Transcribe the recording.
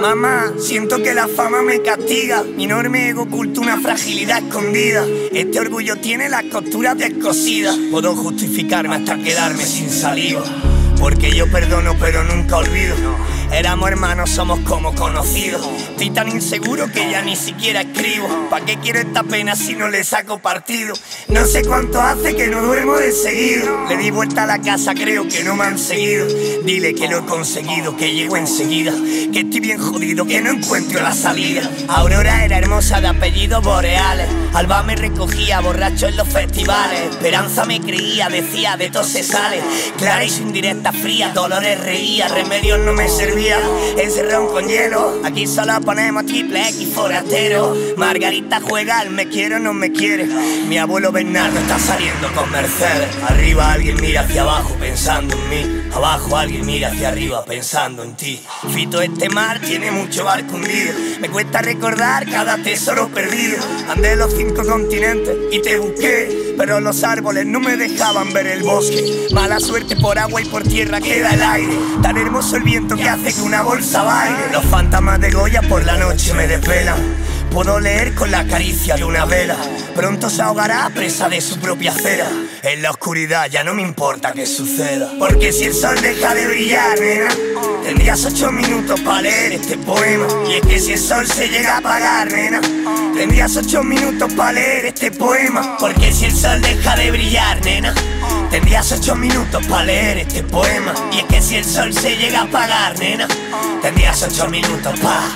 Mamá, siento que la fama me castiga. Mi enorme ego oculta una fragilidad escondida. Este orgullo tiene las costuras descosidas. Puedo justificarme hasta quedarme sin saliva. Porque yo perdono pero nunca olvido. Éramos hermanos, somos como conocidos. Estoy tan inseguro que ya ni siquiera escribo. ¿Pa' qué quiero esta pena si no le saco partido? No sé cuánto hace que no duermo de seguido. Le di vuelta a la casa, creo que no me han seguido. Dile que lo he conseguido, que llego enseguida. Que estoy bien jodido, que no encuentro la salida. Aurora era hermosa de apellidos boreales. Alba me recogía borracho en los festivales. Esperanza me creía, decía de todo se sale. Clara y sin directa fría, dolores reía, remedios no me servían. Encerrado con hielo, aquí solo ponemos triple X forastero. Margarita juega al me quiero no me quiere. Mi abuelo Bernardo está saliendo con Mercedes. Arriba alguien mira hacia abajo pensando en mí. Abajo alguien mira hacia arriba pensando en ti. Fito, este mar tiene mucho barco hundido. Me cuesta recordar cada tesoro perdido. Andé los cinco continentes y te busqué. Pero los árboles no me dejaban ver el bosque. Mala suerte por agua y por tierra queda el aire. Tan hermoso el viento que hace que una bolsa baile. Los fantasmas de Goya por la noche me desvelan. Puedo leer con la caricia de una vela. Pronto se ahogará presa de su propia cera. En la oscuridad ya no me importa que suceda. Porque si el sol deja de brillar, nena, tendrías ocho minutos para leer este poema. Y es que si el sol se llega a apagar, nena, tendrías ocho minutos para leer este poema. Porque si el sol deja de brillar, nena, tendrías ocho minutos para leer este poema. Y es que si el sol se llega a apagar, nena, tendrías ocho minutos para.